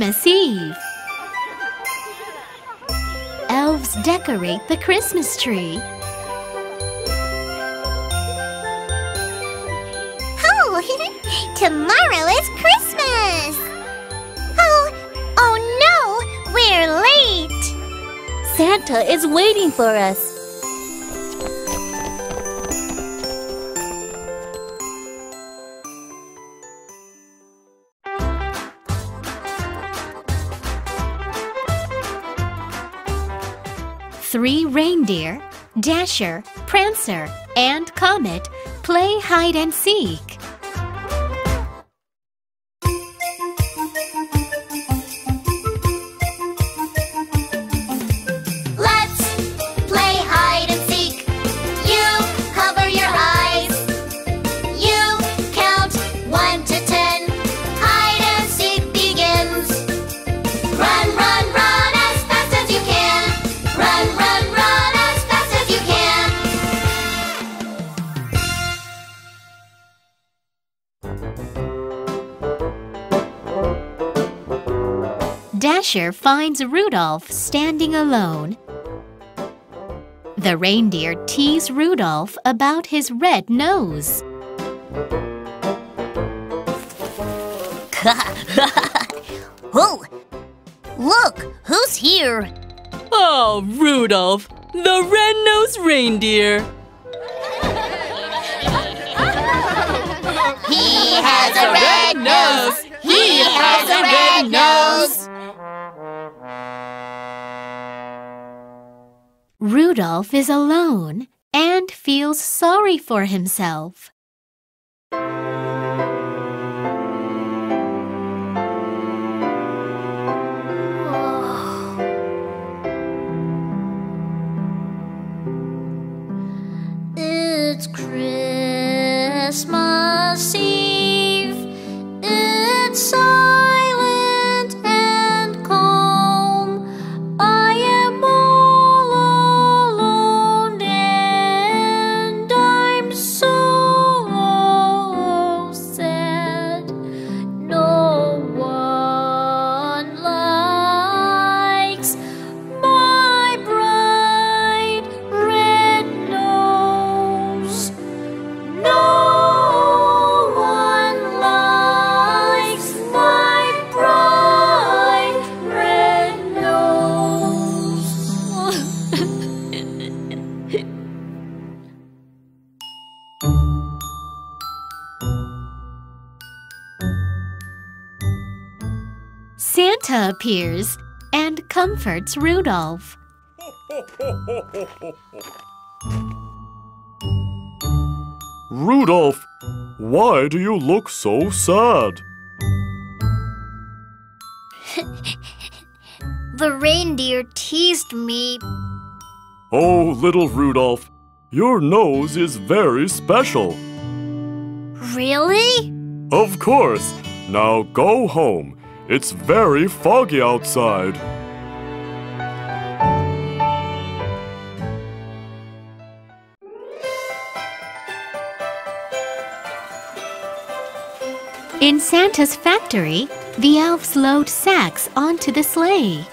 Christmas Eve. Elves decorate the Christmas tree. Oh, tomorrow is Christmas! Oh, oh no! We're late! Santa is waiting for us. Three reindeer, Dasher, Prancer, and Comet play hide and seek. Dasher finds Rudolph standing alone. The reindeer tease Rudolph about his red nose. Oh, look, who's here? Oh, Rudolph, the red-nosed reindeer. Has a red nose. He has a red nose. Rudolph is alone and feels sorry for himself. It's Christmas Eve. It's Santa appears and comforts Rudolph. Rudolph, why do you look so sad? The reindeer teased me. Oh, little Rudolph, your nose is very special. Really? Of course. Now go home. It's very foggy outside. In Santa's factory, the elves load sacks onto the sleigh.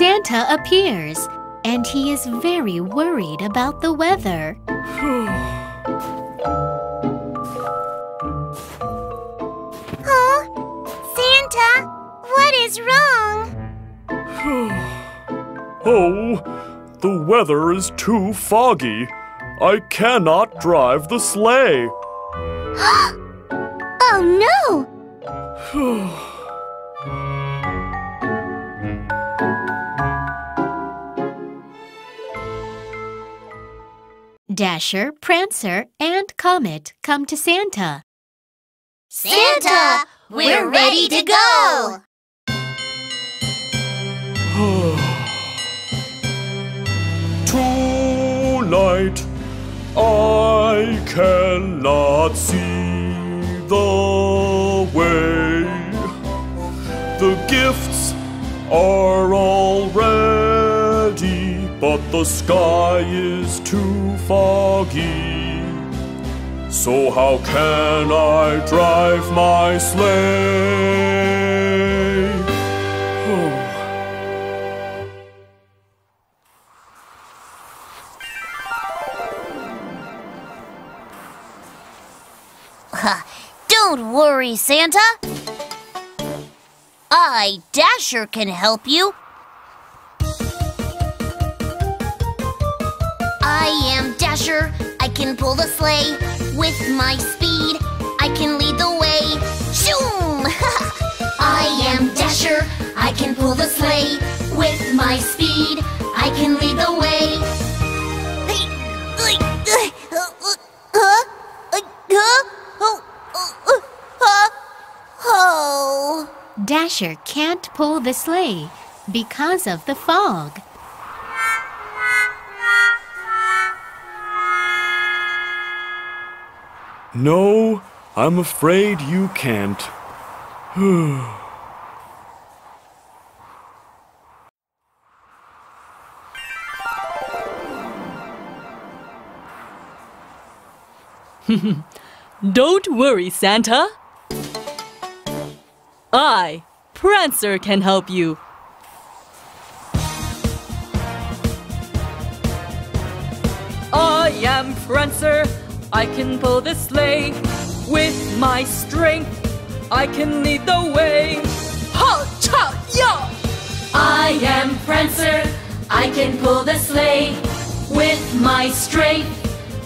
Santa appears, and he is very worried about the weather. Oh, Santa, what is wrong? Oh, the weather is too foggy. I cannot drive the sleigh. Oh no! Dasher, Prancer, and Comet come to Santa. Santa, we're ready to go! Tonight I cannot see the way. The gifts are all ready, but the sky is too foggy. So how can I drive my sleigh? Oh. Don't worry, Santa. I, Dasher, can help you. Can pull the sleigh with my speed. I can lead the way. Shoom! I am Dasher. I can pull the sleigh with my speed. I can lead the way. Dasher can't pull the sleigh because of the fog. No, I'm afraid you can't. Don't worry, Santa. I, Prancer, can help you. I am Prancer. I can pull the sleigh with my strength. I can lead the way. Ha cha ya! I am Prancer. I can pull the sleigh with my strength.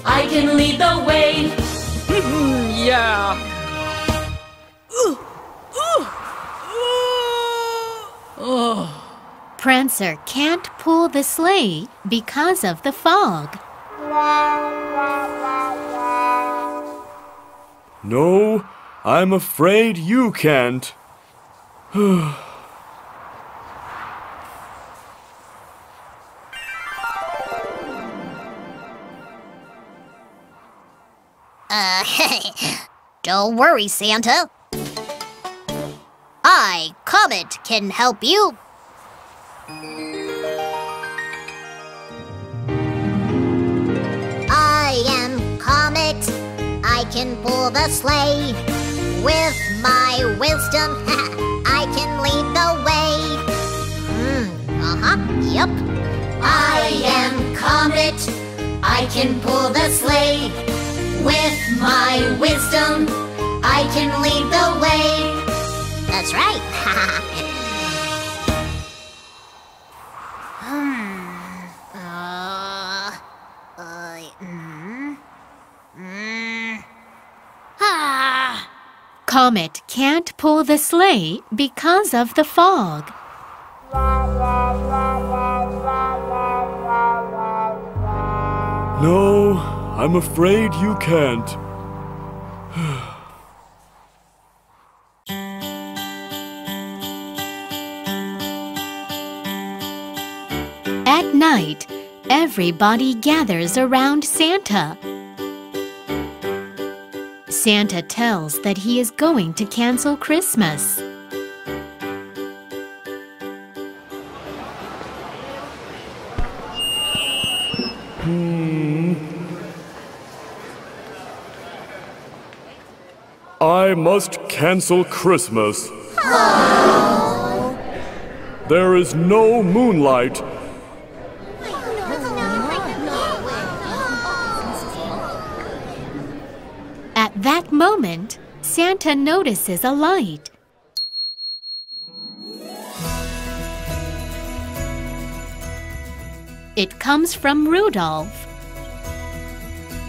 I can lead the way. yeah. Prancer can't pull the sleigh because of the fog. No, I'm afraid you can't. Uh, don't worry, Santa. I, Comet, can help you. Can pull the sleigh. With my wisdom, I can lead the way. Hmm, uh huh, yep. I am Comet. I can pull the sleigh. With my wisdom, I can lead the way. That's right. Comet can't pull the sleigh because of the fog. No, I'm afraid you can't. At night, everybody gathers around Santa. Santa tells that he is going to cancel Christmas. Hmm. I must cancel Christmas. There is no moonlight. At that moment, Santa notices a light. It comes from Rudolph.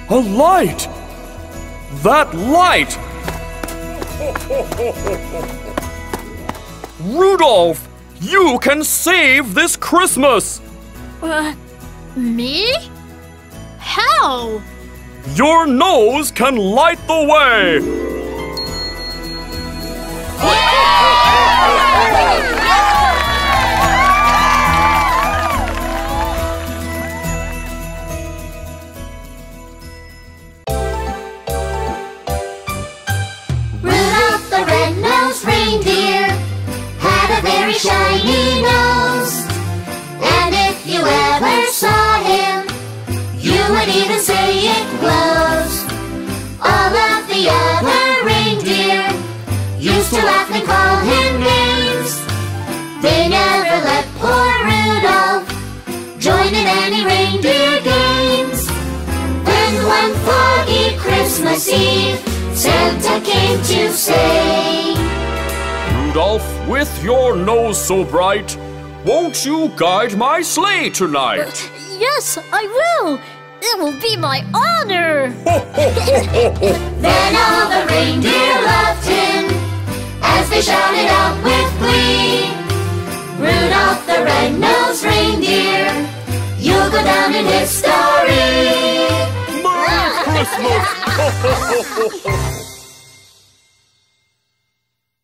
A light! That light! Rudolph! You can save this Christmas! Uh, me? How? Your nose can light the way! Rudolph the red-nosed reindeer had a very shiny nose. Glows. All of the other reindeer used to laugh and call him names. They never let poor Rudolph join in any reindeer games. Then one foggy Christmas Eve, Santa came to say, Rudolph, with your nose so bright, won't you guide my sleigh tonight? Yes, I will. It will be my honor. Then all the reindeer loved him as they shouted out with glee. Rudolph the red-nosed reindeer, you'll go down in history. Merry Christmas!